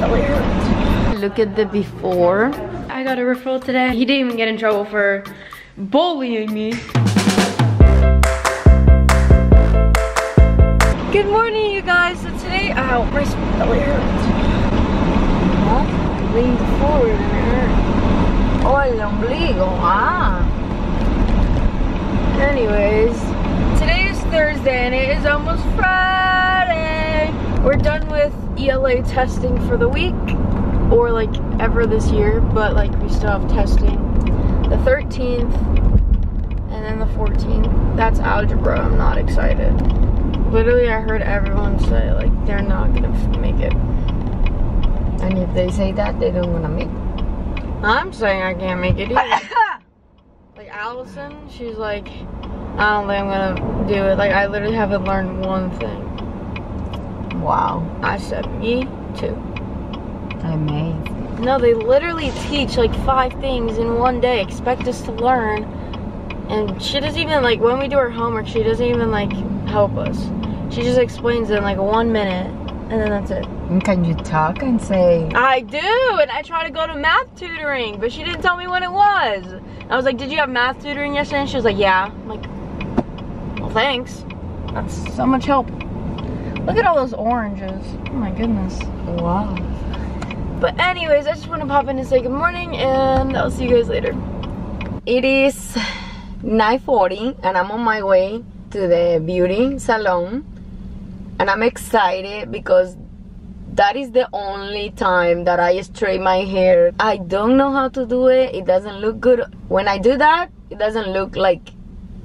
Look at the before. I got a referral today. He didn't even get in trouble for bullying me. Good morning, you guys. So today, ow, my. I leaned forward and it hurt. Oh, el ombligo, ah. Anyways, today is Thursday and it is almost Friday. We're done ELA testing for the week or like ever this year, but like we still have testing the 13th and then the 14th. That's algebra. I'm not excited. Literally, I heard everyone say like they're not gonna make it. And if they say that, they don't wanna make it. I'm saying I can't make it either. like Allison, she's like, I don't think I'm gonna do it. Like I literally haven't learned one thing. Wow. I said, me too. Amazing. No, they literally teach like five things in one day, expect us to learn. And she doesn't even like when we do our homework, she doesn't even like help us. She just explains it in like one minute and then that's it. And can you talk and say I do, and I try to go to math tutoring, but she didn't tell me when it was. I was like, Did you have math tutoring yesterday? And she was like, Yeah. I'm like, Well, thanks. That's so much help. Look at all those oranges. Oh my goodness. Wow. But anyways, I just want to pop in and say good morning and I'll see you guys later. It is 9.40 and I'm on my way to the beauty salon and I'm excited because that is the only time that I straighten my hair. I don't know how to do it. It doesn't look good. When I do that, it doesn't look like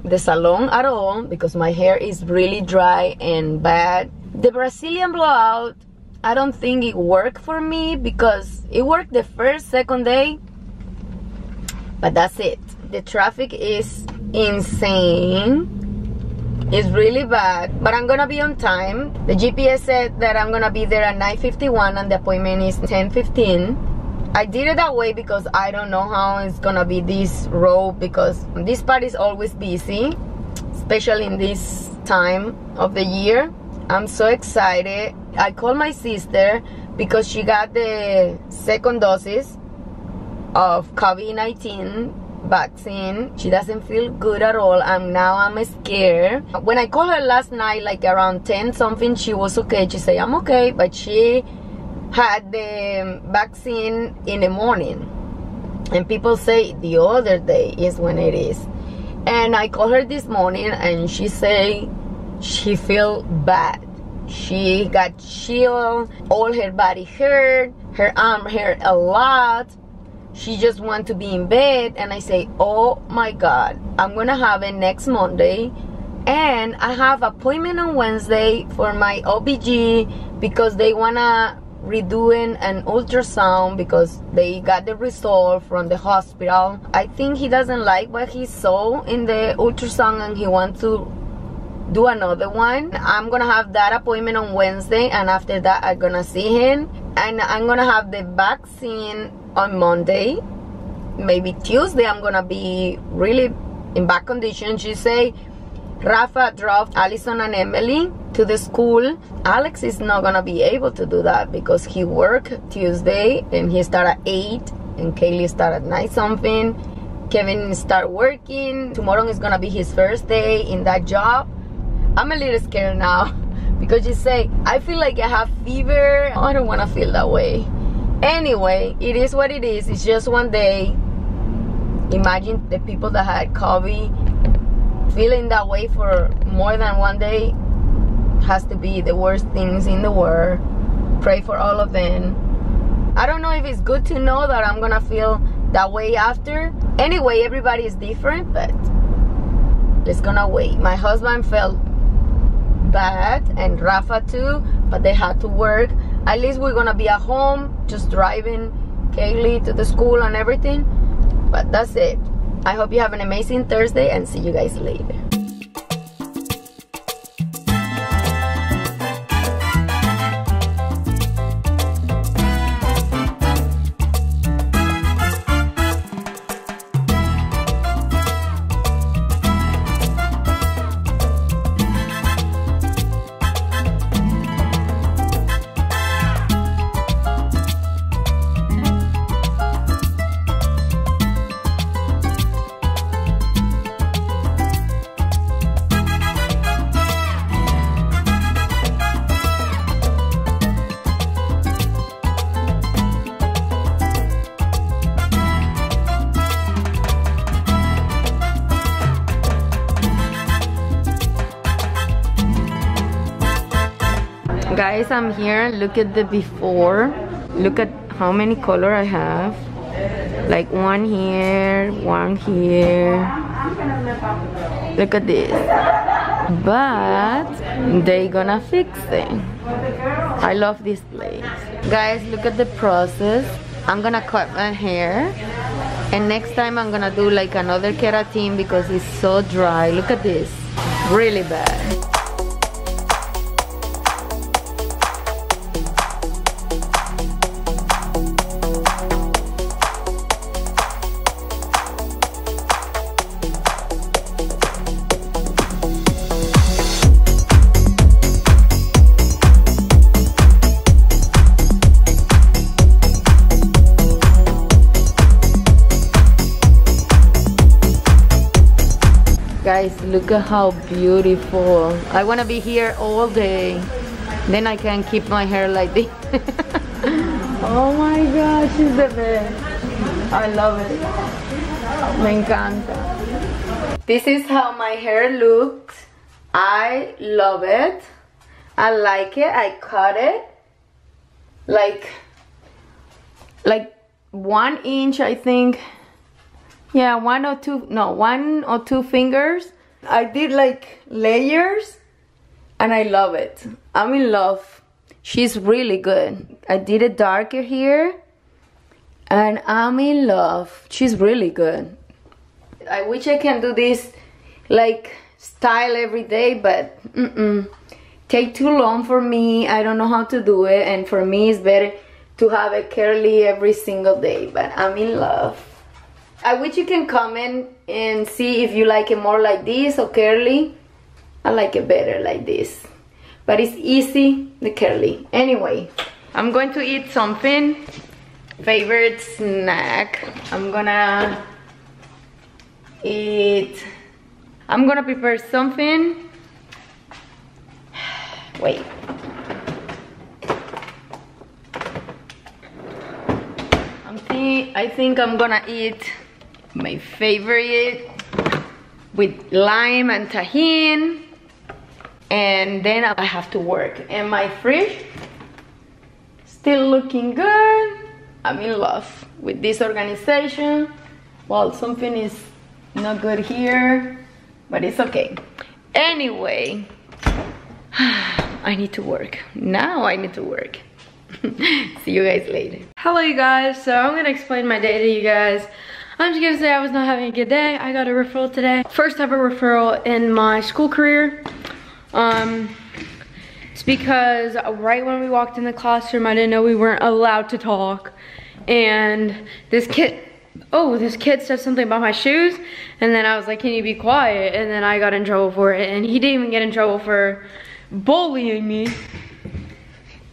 the salon at all because my hair is really dry and bad. The Brazilian blowout I don't think it worked for me because it worked the first, second day, but that's it. The traffic is insane. It's really bad, but I'm gonna be on time. The GPS said that I'm gonna be there at 9.51 and the appointment is 10.15. I did it that way because I don't know how it's gonna be this road because this part is always busy, especially in this time of the year. I'm so excited. I called my sister because she got the second doses of COVID-19 vaccine. She doesn't feel good at all and now I'm scared. When I called her last night, like around 10 something, she was okay. She said, I'm okay, but she had the vaccine in the morning. And people say the other day is when it is. And I called her this morning and she said she feel bad. She got chill, all her body hurt, her arm hurt a lot. She just want to be in bed and I say, oh my God, I'm gonna have it next Monday. And I have appointment on Wednesday for my OBG because they wanna redoing an ultrasound because they got the result from the hospital. I think he doesn't like what he saw in the ultrasound and he wants to do another one. I'm gonna have that appointment on wednesday and after that i'm gonna see him. And i'm gonna have the vaccine on monday. Maybe tuesday i'm gonna be really in bad condition. She say rafa drove allison and emily to the school. Alex is not gonna be able to do that because he work tuesday and he start at 8 and Keilly start at 9 something. Kevin start working. Tomorrow is gonna be his first day in that job I'm a little scared now because you say, I feel like I have fever. I don't want to feel that way. Anyway, it is what it is. It's just one day. Imagine the people that had COVID feeling that way for more than one day has to be the worst things in the world. Pray for all of them. I don't know if it's good to know that I'm gonna feel that way after. Anyway, everybody is different, but it's gonna wait. My husband felt bad and Rafa too, but they had to work. At least we're gonna be at home, just driving Keilly to the school and everything. But that's it. I hope you have an amazing Thursday and see you guys later. Guys, I'm here. Look at the before. Look at how many color I have. Like one here, one here. Look at this. But they gonna fix it. I love this place. Guys, look at the process. I'm gonna cut my hair. And next time I'm gonna do like another keratin because it's so dry. Look at this. Really bad. Guys, look at how beautiful. I want to be here all day. Then I can keep my hair like this. oh my gosh, she's the best. I love it. Me encanta. This is how my hair looks. I love it. I like it. I cut it like like one inch I think yeah one or two no one or two fingers i did like layers and i love it. I'm in love. She's really good. I did it darker here and i'm in love. She's really good. I wish i can do this like style every day but mm -mm. take too long for me. I don't know how to do it and for me it's better to have it curly every single day but i'm in love I wish you can comment and see if you like it more like this or curly. I like it better like this. But it's easy, the curly. Anyway, I'm going to eat something. Favorite snack. I'm gonna eat... I'm gonna prepare something. Wait. I think I'm gonna eat my favorite with lime and Tajín. And then I have to work. And my fridge still looking good. I'm in love with this organization. Well something is not good here but it's okay. Anyway I need to work. Now I need to work. See you guys later. Hello you guys. So I'm gonna explain my day to you guys I'm just gonna say I was not having a good day. I got a referral today. First ever referral in my school career. Um, it's because right when we walked in the classroom, I didn't know we weren't allowed to talk. And this kid, oh, this kid said something about my shoes. And then I was like, can you be quiet? And then I got in trouble for it. And he didn't even get in trouble for bullying me.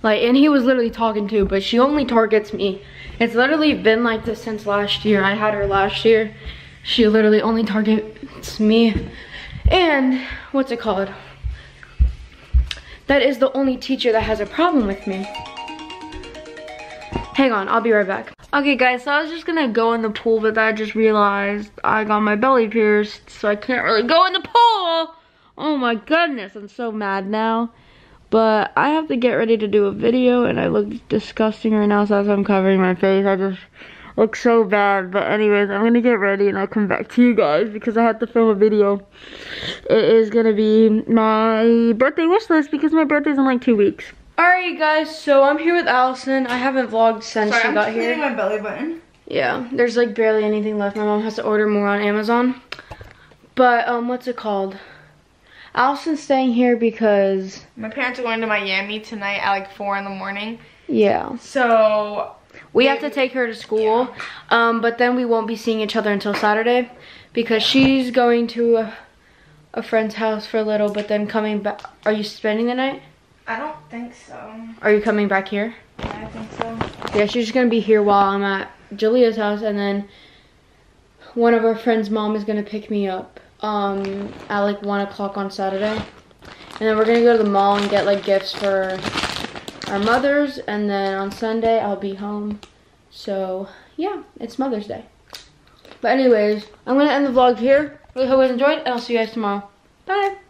Like, and he was literally talking to, but she only targets me it's literally been like this since last year. I had her last year. She literally only targets me. And what's it called? That is the only teacher that has a problem with me. Hang on, I'll be right back. Okay guys, so I was just gonna go in the pool, but I just realized I got my belly pierced, so I can't really go in the pool. Oh my goodness, I'm so mad now. But I have to get ready to do a video and I look disgusting right now so as I'm covering my face. I just look so bad. But anyways, I'm going to get ready and I'll come back to you guys because I have to film a video. It is going to be my birthday wish list because my birthday's in like two weeks. Alright guys, so I'm here with Allison. I haven't vlogged since Sorry, she I'm got here. my belly button. Yeah, there's like barely anything left. My mom has to order more on Amazon. But, um, what's it called? Allison's staying here because my parents are going to Miami tonight at like four in the morning. Yeah. So we have to take her to school, yeah. um, but then we won't be seeing each other until Saturday because she's going to a, a friend's house for a little, but then coming back. Are you spending the night? I don't think so. Are you coming back here? Yeah, I think so. Yeah, she's just gonna be here while I'm at Julia's house, and then one of our friends' mom is gonna pick me up um, at like 1 o'clock on Saturday. And then we're going to go to the mall and get like gifts for our mothers. And then on Sunday, I'll be home. So, yeah, it's Mother's Day. But anyways, I'm going to end the vlog here. Really hope you guys enjoyed, and I'll see you guys tomorrow. Bye!